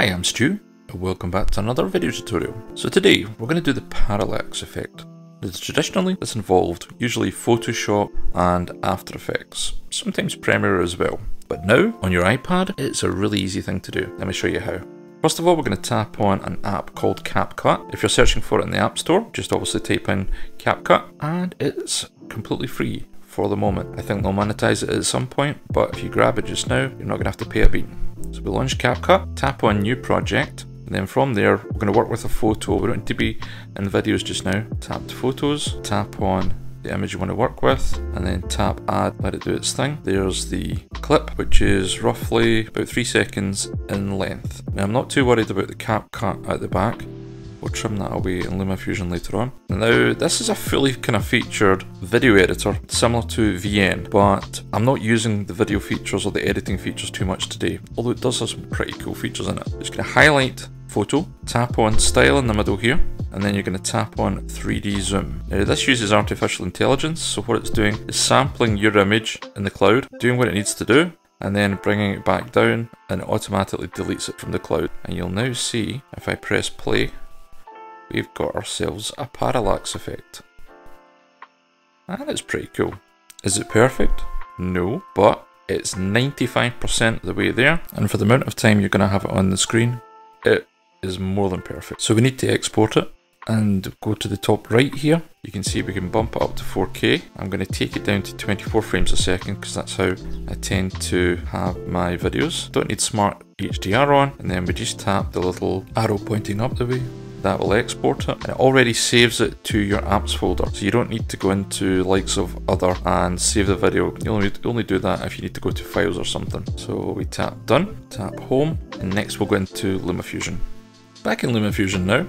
Hi, I'm Stu, and welcome back to another video tutorial. So today, we're going to do the parallax effect. Traditionally, this involved usually Photoshop and After Effects, sometimes Premiere as well. But now, on your iPad, it's a really easy thing to do. Let me show you how. First of all, we're going to tap on an app called CapCut. If you're searching for it in the App Store, just obviously type in CapCut, and it's completely free for the moment. I think they'll monetize it at some point, but if you grab it just now, you're not to have to pay a beat. So we launch CapCut, tap on New Project, and then from there, we're going to work with a photo. We don't need to be in videos just now. Tap to Photos, tap on the image you want to work with, and then tap Add, let it do its thing. There's the clip, which is roughly about 3 seconds in length. Now I'm not too worried about the CapCut at the back. We'll trim that away in LumaFusion later on. Now, this is a fully kind of featured video editor, similar to VN, but I'm not using the video features or the editing features too much today, although it does have some pretty cool features in it. Just going to highlight photo, tap on style in the middle here, and then you're going to tap on 3D zoom. Now this uses artificial intelligence, so what it's doing is sampling your image in the cloud, doing what it needs to do, and then bringing it back down and it automatically deletes it from the cloud. And you'll now see, if I press play, we've got ourselves a parallax effect. And it's pretty cool. Is it perfect? No, but it's 95% of the way there. And for the amount of time you're going to have it on the screen, it is more than perfect. So we need to export it and go to the top right here. You can see we can bump it up to 4K. I'm going to take it down to 24 frames a second because that's how I tend to have my videos. Don't need smart HDR on and then we just tap the little arrow pointing up the way that will export it. It already saves it to your apps folder so you don't need to go into likes of other and save the video. You only, only do that if you need to go to files or something. So we tap done tap home and next we'll go into LumaFusion. Back in LumaFusion now.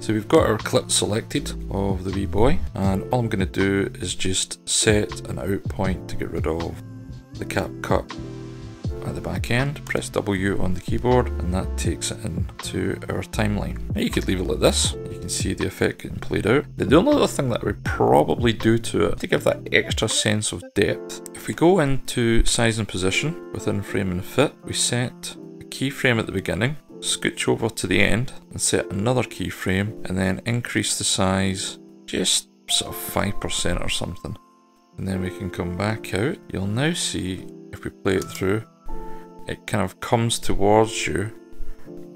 So we've got our clip selected of the wee boy and all I'm going to do is just set an out point to get rid of the cap cut at the back end, press W on the keyboard and that takes it into our timeline. Now you could leave it like this, you can see the effect getting played out. The only other thing that we probably do to it, to give that extra sense of depth, if we go into size and position within frame and fit, we set a keyframe at the beginning, scooch over to the end and set another keyframe and then increase the size just sort of 5% or something. And then we can come back out. You'll now see, if we play it through, it kind of comes towards you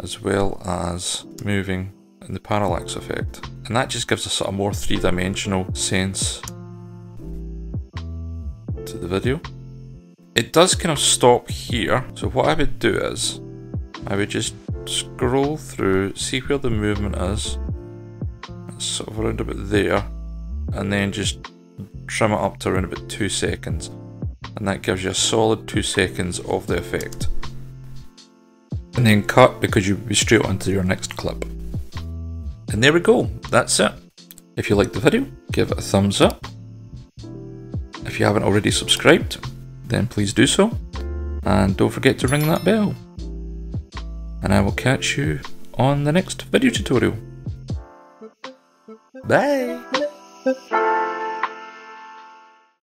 as well as moving in the parallax effect. And that just gives us a sort of more three-dimensional sense to the video. It does kind of stop here, so what I would do is, I would just scroll through, see where the movement is, sort of around about there, and then just trim it up to around about 2 seconds and that gives you a solid 2 seconds of the effect. And then cut because you'll be straight onto your next clip. And there we go, that's it. If you liked the video, give it a thumbs up. If you haven't already subscribed, then please do so. And don't forget to ring that bell. And I will catch you on the next video tutorial. Bye!